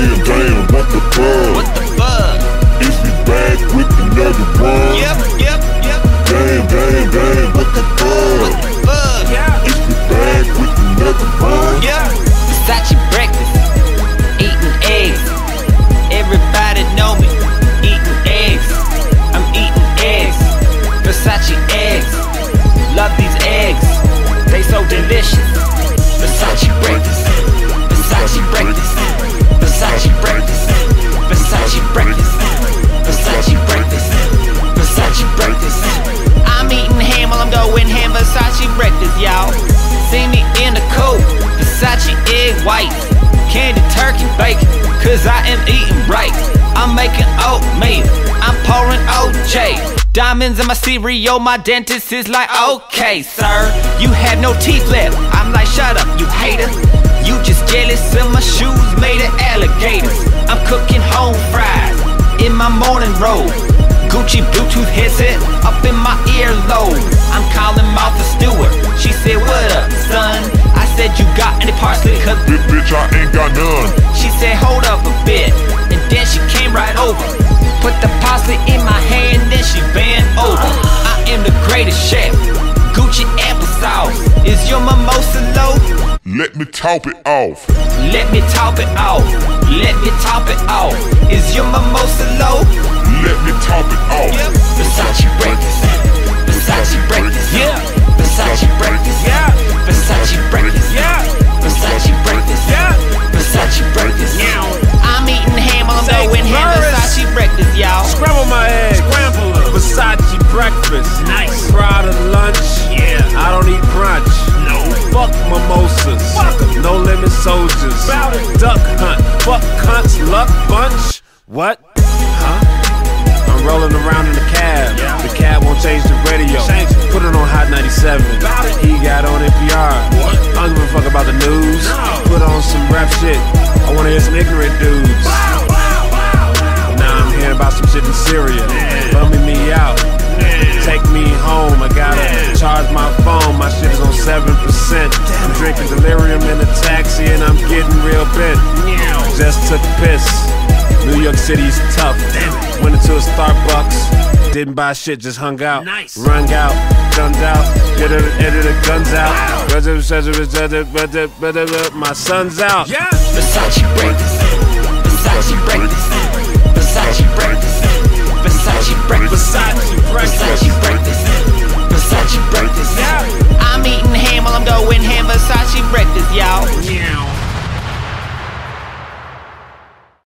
Damn, damn, what the fuck? What the fuck? Is we back with another one? Yep, yep, yep. Damn, damn, damn, what the fuck? What the fuck? Yeah, Is we back with another one? yeah. Versace breakfast, eating eggs. Everybody know me, eating eggs. I'm eating eggs. Versace eggs. Love these eggs. They so delicious. Versace breakfast. Y'all. See me in the coat. Versace egg white. Candy turkey bacon. Cause I am eating right. I'm making oatmeal. I'm pouring OJ. Diamonds in my cereal, my dentist is like, okay, sir, you have no teeth left. I'm like, shut up, you hater. You just jealous of my shoes made of alligators. I'm cooking home fries in my morning robe. Gucci Bluetooth headset up in my earlobe. Bitch, I ain't got none. she said, Hold up a bit. And then she came right over. Put the parsley in my hand, then she bent over. I am the greatest chef. Gucci applesauce. Is your mimosa low? Let me top it off. Let me top it off. Let me top it off. Is your mimosa low? Let me top it off. Versace breakfast. Nice. Prada lunch. Yeah. I don't eat brunch. No. Fuck mimosas. Fuck. No limit soldiers. Bout it. Duck hunt. Fuck cunts. Luck bunch. What? Huh? I'm rolling around in the cab. Yeah. The cab won't change the radio. Change it. Put it on Hot 97. Bout it. He got on NPR. What? I don't give a fuck about the news. No. Put on some rap shit. I wanna hear some ignorant dudes. Wow, wow, wow, wow. Now I'm hearing about some shit in Syria. Yeah. In a taxi and I'm getting real bent. Just took a piss. New York City's tough. Damn it. Went into a Starbucks. Didn't buy shit, just hung out. Nice. Rung out, gunned out. Get it, edit the guns out. Wow. My son's out. Yeah. Versace breakfast. Versace breakfast. Versace breakfast. Versace breakfast.